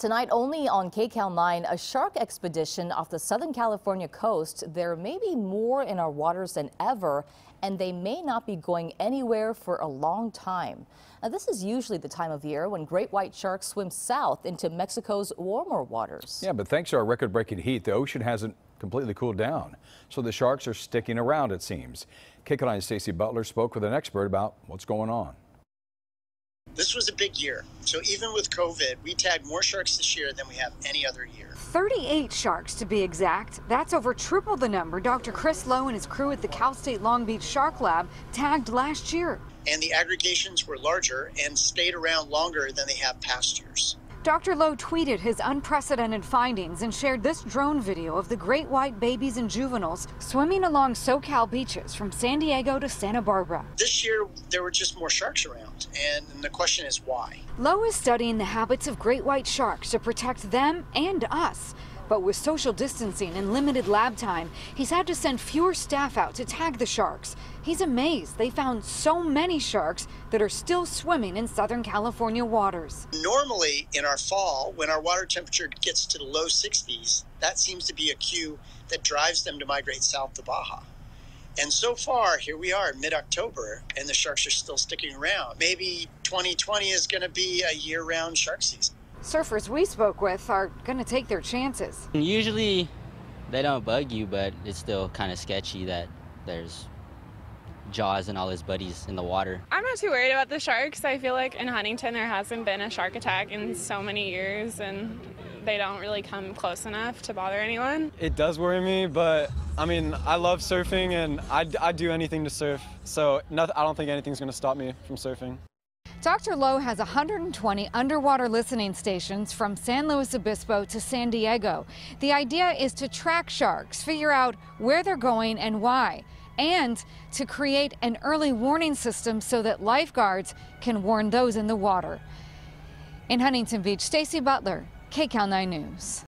Tonight, only on KCAL 9, a shark expedition off the Southern California coast. There may be more in our waters than ever, and they may not be going anywhere for a long time. Now, this is usually the time of year when great white sharks swim south into Mexico's warmer waters. Yeah, but thanks to our record breaking heat, the ocean hasn't completely cooled down. So the sharks are sticking around, it seems. KCAL 9's Stacy Butler spoke with an expert about what's going on. This was a big year. So even with COVID, we tagged more sharks this year than we have any other year. 38 sharks to be exact. That's over triple the number Dr. Chris Lowe and his crew at the Cal State Long Beach Shark Lab tagged last year. And the aggregations were larger and stayed around longer than they have past years. Dr. Lowe tweeted his unprecedented findings and shared this drone video of the great white babies and juveniles swimming along SoCal beaches from San Diego to Santa Barbara. This year, there were just more sharks around, and the question is why? Lowe is studying the habits of great white sharks to protect them and us. But with social distancing and limited lab time, he's had to send fewer staff out to tag the sharks. He's amazed they found so many sharks that are still swimming in Southern California waters. Normally, in our fall, when our water temperature gets to the low 60s, that seems to be a cue that drives them to migrate south to Baja. And so far, here we are, mid October, and the sharks are still sticking around. Maybe 2020 is going to be a year round shark season. Surfers we spoke with are going to take their chances. Usually they don't bug you, but it's still kind of sketchy that there's Jaws and all his buddies in the water. I'm not too worried about the sharks. I feel like in Huntington there hasn't been a shark attack in so many years and they don't really come close enough to bother anyone. It does worry me, but I mean, I love surfing and I'd, I'd do anything to surf. So nothing, I don't think anything's going to stop me from surfing. Dr. Lowe has 120 underwater listening stations from San Luis Obispo to San Diego. The idea is to track sharks, figure out where they're going and why, and to create an early warning system so that lifeguards can warn those in the water. In Huntington Beach, Stacy Butler, KCAL 9 News.